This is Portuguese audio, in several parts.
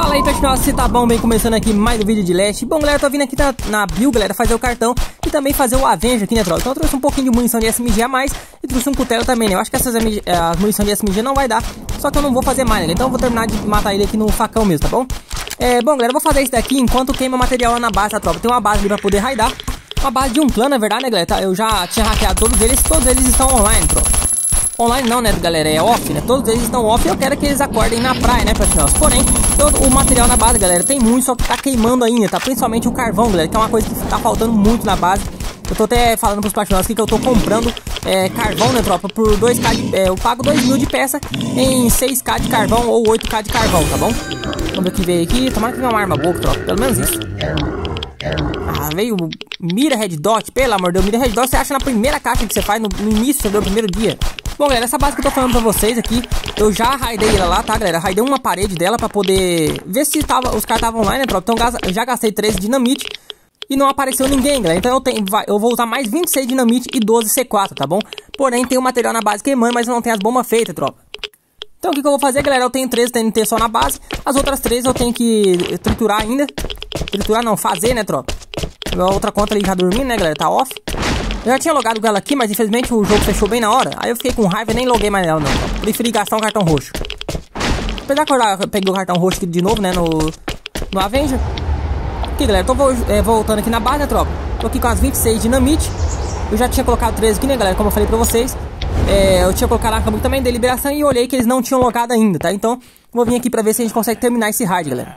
Fala aí pessoal, se tá bom, bem começando aqui mais um vídeo de Leste. Bom galera, tô vindo aqui na, na build, galera, fazer o cartão E também fazer o Avenger aqui, né troll? Então eu trouxe um pouquinho de munição de SMG a mais E trouxe um cutelo também, né? Eu acho que essas eh, a munição de SMG não vai dar Só que eu não vou fazer mais, né? Então eu vou terminar de matar ele aqui no facão mesmo, tá bom? É, bom galera, eu vou fazer isso daqui enquanto queima material lá na base, tá tropa Tem uma base ali pra poder raidar. Uma base de um clã, na verdade, né galera? Tá, Eu já tinha hackeado todos eles, todos eles estão online, tropa Online não, né, galera? É off, né? Todos eles estão off e eu quero que eles acordem na praia, né, pessoal? Porém, todo o material na base, galera, tem muito, só que tá queimando ainda, tá? Principalmente o carvão, galera, que é uma coisa que tá faltando muito na base. Eu tô até falando pros platinados aqui que eu tô comprando é, carvão, né, tropa? Por 2k de, é, eu pago 2 mil de peça em 6k de carvão ou 8k de carvão, tá bom? Vamos ver o que veio aqui. Tomara que venha uma arma boa, tropa. Pelo menos isso. Ah, veio mira red dot, pelo amor de Deus. Mira red dot você acha na primeira caixa que você faz, no, no início do primeiro dia. Bom, galera, essa base que eu tô falando pra vocês aqui, eu já raidei ela lá, tá, galera? Raidei uma parede dela pra poder ver se tava, os caras estavam online, né, tropa? Então, eu já gastei 13 dinamite e não apareceu ninguém, galera. Então, eu, tenho, eu vou usar mais 26 dinamite e 12 C4, tá bom? Porém, tem o material na base queimando, mas não tenho as bombas feitas, tropa. Então, o que, que eu vou fazer, galera? Eu tenho 13 TNT só na base. As outras 3 eu tenho que triturar ainda. Triturar não, fazer, né, tropa? A outra conta ali já dormindo, né, galera? Tá off. Eu já tinha logado ela aqui, mas infelizmente o jogo fechou bem na hora. Aí eu fiquei com raiva e nem loguei mais nela, não. Preferi gastar um cartão roxo. Apesar que eu peguei o cartão roxo aqui de novo, né, no, no Avenger. Aqui, galera, tô é, voltando aqui na base, né, tropa? Tô aqui com as 26 dinamite. Eu já tinha colocado 13 aqui, né, galera, como eu falei pra vocês. É, eu tinha colocado na cama também, deliberação, e olhei que eles não tinham logado ainda, tá? Então, vou vir aqui pra ver se a gente consegue terminar esse raid, galera.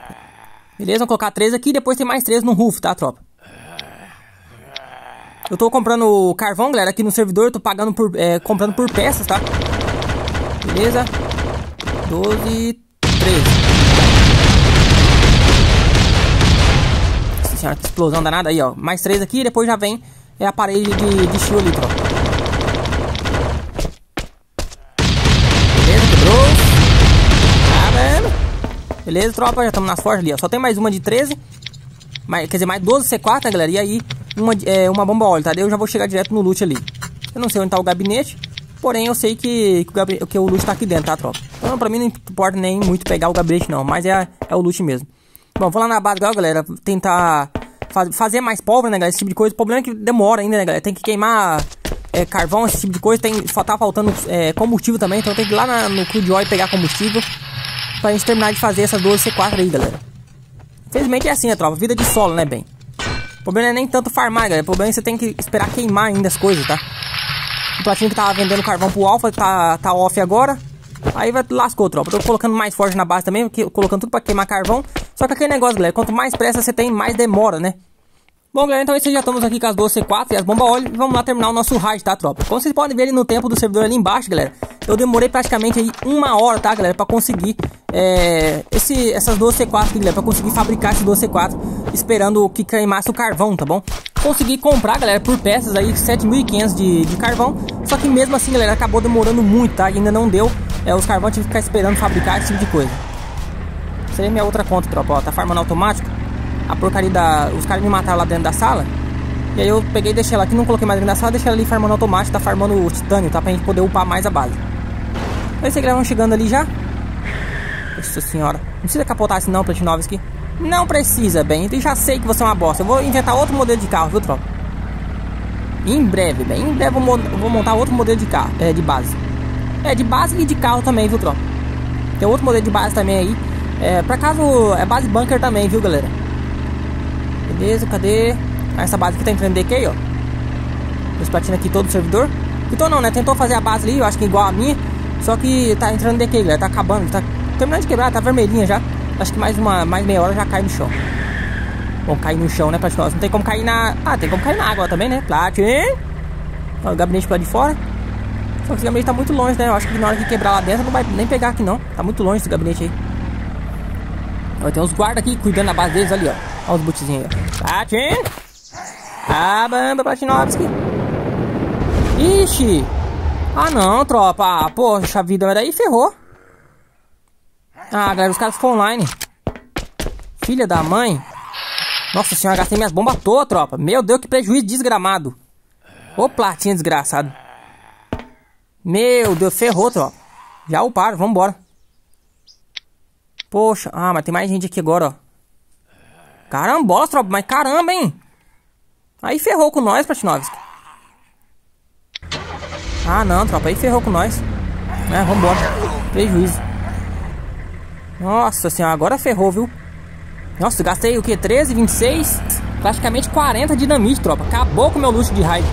Beleza, vou colocar 13 aqui e depois tem mais 13 no roof, tá, tropa? Eu tô comprando carvão, galera, aqui no servidor. Tô pagando por, é, comprando por peças, tá? Beleza? 12, 13. Nossa senhora, que explosão danada aí, ó. Mais 3 aqui e depois já vem é, a parede de, de ali, tropa. Beleza, quebrou. Tá vendo? Beleza, tropa, já estamos nas forjas ali, ó. Só tem mais uma de 13. Mais, quer dizer, mais 12 C4, né, galera? E aí, uma, é, uma bomba óleo, tá? Eu já vou chegar direto no loot ali. Eu não sei onde tá o gabinete, porém eu sei que, que, o, que o loot tá aqui dentro, tá, tropa? Então pra mim não importa nem muito pegar o gabinete não, mas é, é o loot mesmo. Bom, vou lá na base agora, galera, tentar faz, fazer mais pólvora, né, galera, esse tipo de coisa. O problema é que demora ainda, né, galera? Tem que queimar é, carvão, esse tipo de coisa. Tem, tá faltando é, combustível também, então tem que ir lá na, no Crude Oil pegar combustível pra gente terminar de fazer essas duas C4 aí, galera. Infelizmente é assim, né, tropa? Vida de solo, né, bem? O problema é nem tanto farmar, galera. O problema é que você tem que esperar queimar ainda as coisas, tá? O platinho que tava vendendo carvão pro alfa tá, tá off agora. Aí vai lascou, tropa. Tô colocando mais forte na base também, colocando tudo pra queimar carvão. Só que aquele negócio, galera, quanto mais pressa você tem, mais demora, né? Bom, galera, então já estamos aqui com as 12 C4 e as bombas óleo. E vamos lá terminar o nosso raid, tá, tropa? Como vocês podem ver ali no tempo do servidor ali embaixo, galera. Eu demorei praticamente aí uma hora, tá, galera? Pra conseguir é, esse, essas 12 C4 aqui, galera. Pra conseguir fabricar esses 12 C4. Esperando que queimasse o carvão, tá bom? Consegui comprar, galera, por peças aí 7.500 de, de carvão. Só que mesmo assim, galera, acabou demorando muito, tá? E ainda não deu. É, os carvão tive que ficar esperando fabricar esse tipo de coisa. Aí é minha outra conta, tropa, ó. Tá farmando automático a porcaria da. Os caras me mataram lá dentro da sala. E aí eu peguei e deixei ela aqui, não coloquei mais dentro da sala, deixei ela ali farmando automático, tá farmando o titânio, tá? Pra gente poder upar mais a base. Aí vocês vão chegando ali já. Nossa senhora. Não precisa capotar assim não, Platinovski. Não precisa, bem. Eu já sei que você é uma bosta. Eu vou inventar outro modelo de carro, viu, tropa? Em breve, bem. Em breve eu vou montar outro modelo de carro, é, de base. É, de base e de carro também, viu, tropa? Tem outro modelo de base também aí. É, por acaso, é base bunker também, viu, galera? Beleza, cadê? Essa base aqui tá entrando DK, ó. Os platina aqui todo o servidor. Então não, né? Tentou fazer a base ali, eu acho que igual a minha. Só que tá entrando DK, galera. Tá acabando, tá terminando de quebrar, tá vermelhinha já. Acho que mais uma mais meia hora já cai no chão. Bom, cair no chão, né, Platinão? Não tem como cair na... Ah, tem como cair na água também, né? Platin. o gabinete pra de fora. Só que esse gabinete tá muito longe, né? Eu acho que na hora que quebrar lá dentro não vai nem pegar aqui, não. Tá muito longe esse gabinete aí. Ó, tem uns guardas aqui cuidando da base deles ali, ó. Olha os bootzinhos aí, ó. Platin! Ah, banda Platinovski. Ixi! Ah, não, tropa. Ah, poxa vida, mas daí ferrou. Ah, galera, os caras ficam online. Filha da mãe. Nossa senhora, gastei minhas bombas todas, tropa. Meu Deus, que prejuízo desgramado. Ô, platinha desgraçado. Meu Deus, ferrou, tropa. Já uparam, vambora. Poxa, ah, mas tem mais gente aqui agora, ó. Carambola, tropa, mas caramba, hein? Aí ferrou com nós, Platinovski. Ah, não, tropa, aí ferrou com nós. É, vambora. Prejuízo. Nossa senhora, agora ferrou, viu? Nossa, gastei o que? 13, 26? Praticamente 40 dinamite, tropa. Acabou com o meu luxo de raid.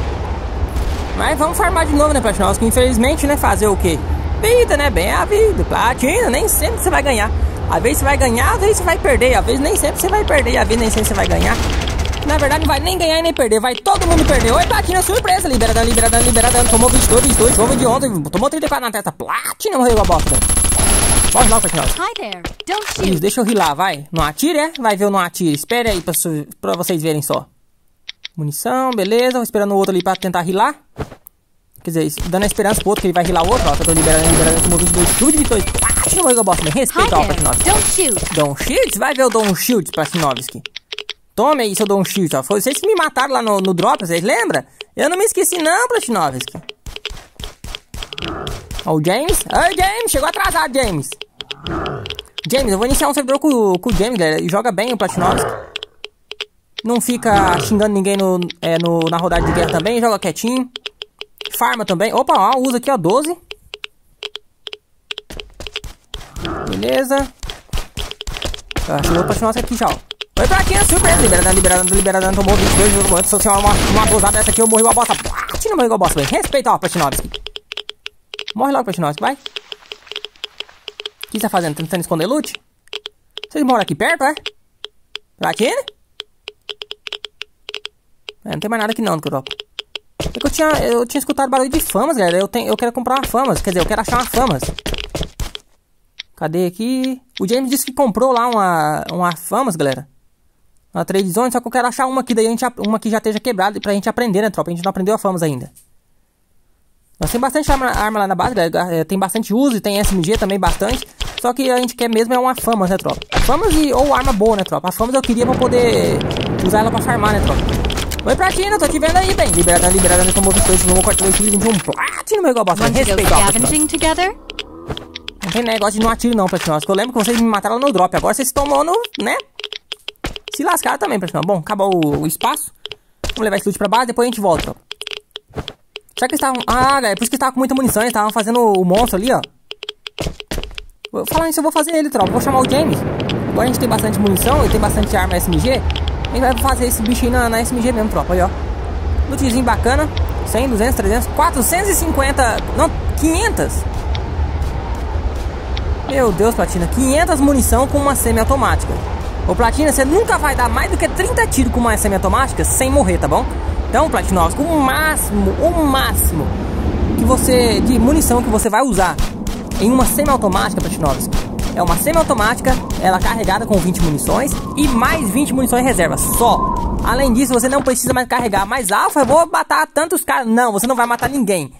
Mas vamos farmar de novo, né, Platinovski? Infelizmente, né, fazer o quê? Vida, né? Bem a vida. Platina, nem sempre você vai ganhar. Às vezes você vai ganhar, às vezes você vai perder. Às vezes nem sempre você vai perder, às vezes nem sempre você vai ganhar. Na verdade, não vai nem ganhar e nem perder, vai todo mundo perder. Oi, Platina, surpresa. Libera dano, libera dano, libera dano. Tomou 22, 22, jogo de ontem. Tomou 34 na testa. Platina, morreu a bosta. Morre logo, Platina. Don't shoot. Isso, deixa eu rilar, vai. Não atire, é? Vai ver o não atire. Espere aí pra, pra vocês verem só. Munição, beleza. Vou esperando o outro ali pra tentar rilar. Quer dizer, dando a esperança pro outro que ele vai rilar o outro, ó. Que eu tô liberando, liberando, tomou 22, tudo de 22. Platina, morreu a bosta. Hi Respeita, ó. Platina. Don't shoot. Don Shields? Vai ver o Don Shields, Platinovski. Tome aí, seu Don Shields, ó. Foi vocês que me mataram lá no, no drop, vocês lembram? Eu não me esqueci não, Platinovski. Ó, o James. Oi, James. Chegou atrasado, James. James, eu vou iniciar um servidor com, com o James, galera. Joga bem o Platinovski. Não fica xingando ninguém no, é, no, na rodada de guerra também. Joga quietinho. Farma também. Opa, ó, usa aqui, ó, 12. Beleza. Ah, chegou pra nossa aqui já, ó. Oi, pra quem é surpresa. Liberadão, liberadão, liberadão. Tomou 22 jogo antes. Se uma, uma abusada dessa aqui, eu morri igual a bosta. Platina morreu igual a bosta, velho. Respeita, ó, Platinovski. Morre logo, Platinovski, vai. O que você tá fazendo? Tentando esconder loot? Vocês moram aqui perto, é? Platina? É, não tem mais nada aqui não, Europa. É que eu tinha, eu tinha escutado barulho de famas, galera. Eu, tenho, eu quero comprar uma famas. Quer dizer, eu quero achar uma famas. Cadê aqui? O James disse que comprou lá uma, uma famas, galera. Uma trade zone, só que eu quero achar uma aqui, daí a gente, uma que já esteja quebrada pra gente aprender, né, tropa? A gente não aprendeu a famas ainda. Nós tem bastante arma, arma lá na base, galera. É, Tem bastante uso e tem SMG também bastante. Só que a gente quer mesmo é uma famas, né, tropa? Famas e, ou arma boa, né, tropa? A famas eu queria pra poder usar ela pra farmar, né, tropa? Oi, Platina, tô te vendo aí, bem. Liberada, liberada, tomou 22, tomou 42, 21. Platina, meu igual bosta. Want to go Respeita, ó, Platina. scavenging together? Não tem negócio de não atiro não, Platinão. Eu lembro que vocês me mataram no drop. Agora vocês tomou no, né? Se lascaram também, Platinão. Bom, acabou o, espaço. Vamos levar esse loot pra base, depois a gente volta. Será que eles estavam... Ah, galera, por isso que eles estavam com muita munição. Eles estavam fazendo o monstro ali, ó. Vou falar isso, eu vou fazer ele, tropa. Vou chamar o James. Agora a gente tem bastante munição e tem bastante arma SMG. A gente vai fazer esse bicho aí na, na SMG mesmo, tropa. Aí, ó. Lootzinho bacana. 100, 200, 300, 450... Não, 500. Meu Deus, Platina, 500 munição com uma semi-automática. Ô Platina, você nunca vai dar mais do que 30 tiros com uma semi-automática sem morrer, tá bom? Então, Platinovski, o máximo, o máximo que você de munição que você vai usar em uma semi-automática, Platinovski, é uma semi-automática, ela carregada com 20 munições e mais 20 munições em reserva, só. Além disso, você não precisa mais carregar mais alfa, eu vou matar tantos caras. Não, você não vai matar ninguém.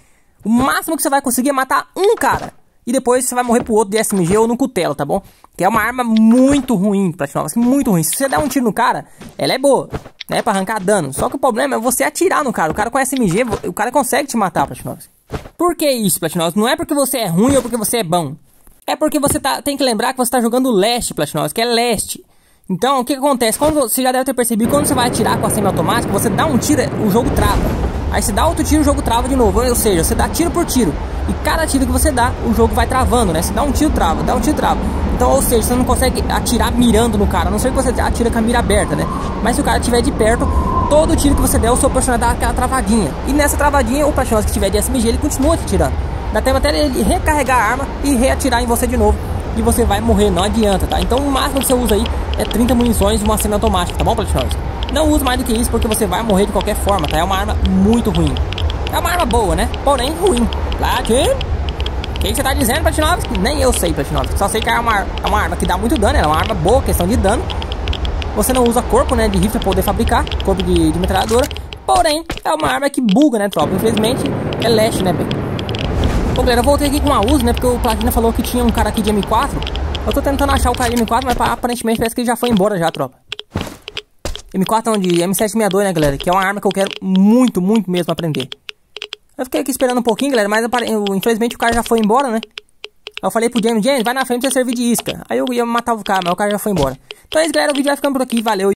O máximo que você vai conseguir é matar um cara. E depois você vai morrer pro outro de SMG ou no cutelo, tá bom? Que é uma arma muito ruim, Platinovski, muito ruim. Se você der um tiro no cara, ela é boa, né? Pra arrancar dano. Só que o problema é você atirar no cara. O cara com SMG, o cara consegue te matar, Platinovski. Por que isso, Platinovski? Não é porque você é ruim ou porque você é bom. É porque você tá, tem que lembrar que você tá jogando leste, Platinovski, que é leste. Então, o que, que acontece? Quando você já deve ter percebido, quando você vai atirar com a semi-automática, você dá um tiro, o jogo trava. Aí você dá outro tiro, o jogo trava de novo. Ou seja, você dá tiro por tiro. E cada tiro que você dá, o jogo vai travando, né? Você dá um tiro, trava, dá um tiro, trava. Então, ou seja, você não consegue atirar mirando no cara. A não ser que você atira com a mira aberta, né? Mas se o cara estiver de perto, todo tiro que você der, o seu personagem dá aquela travadinha. E nessa travadinha, o personagem que estiver de SMG, ele continua te tirando. Dá tempo até ele recarregar a arma e reatirar em você de novo. E você vai morrer, não adianta, tá? Então o máximo que você usa aí é 30 munições e uma semi-automática, tá bom, Platinovski? Não use mais do que isso porque você vai morrer de qualquer forma, tá? É uma arma muito ruim. É uma arma boa, né? Porém, ruim. Platin? O que, você tá dizendo, Platinovski? Nem eu sei, Platinovski. Só sei que é uma, é uma arma que dá muito dano, é uma arma boa, questão de dano. Você não usa corpo, né, de rifle pra poder fabricar, corpo de, de metralhadora. Porém, é uma arma que buga, né, tropa? Infelizmente, é leste, né? Bom, galera, eu voltei aqui com a uso, né, porque o Platina falou que tinha um cara aqui de M4. Eu tô tentando achar o cara de M4, mas aparentemente parece que ele já foi embora já, tropa. M4 não, de M762, né, galera? Que é uma arma que eu quero muito, muito mesmo aprender. Eu fiquei aqui esperando um pouquinho, galera, mas eu- infelizmente o cara já foi embora, né? eu falei pro James, James, vai na frente pra você servir de isca. Aí eu ia matar o cara, mas o cara já foi embora. Então é isso, galera. O vídeo vai ficando por aqui. Valeu.